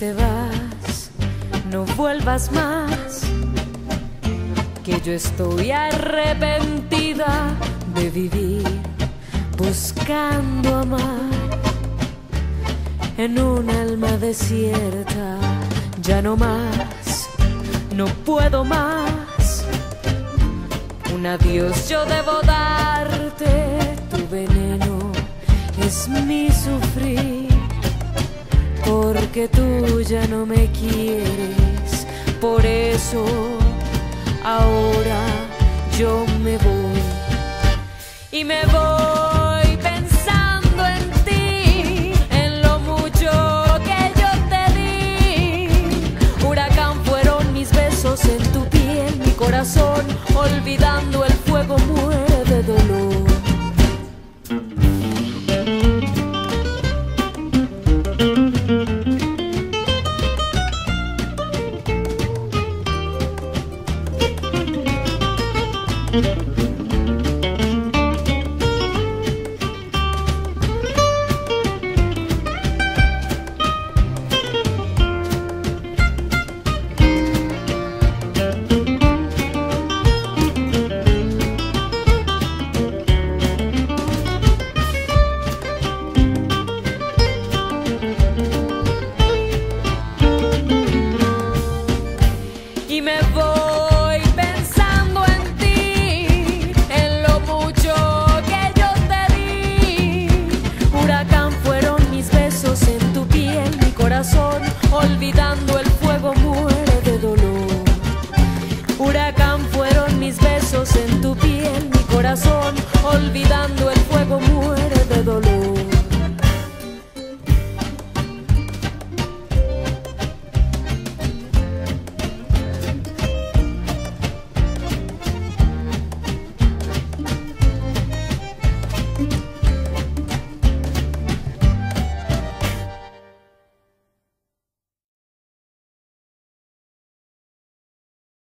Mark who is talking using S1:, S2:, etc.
S1: te vas, no vuelvas más. Que yo estoy arrepentida de vivir buscando amar en un alma desierta. Ya no más, no puedo más. Un adiós yo debo darte, porque tú ya no me quieres. Por eso ahora yo me voy y me voy pensando en ti, en lo mucho que yo te di. Huracán fueron mis besos en tu piel, mi corazón olvidando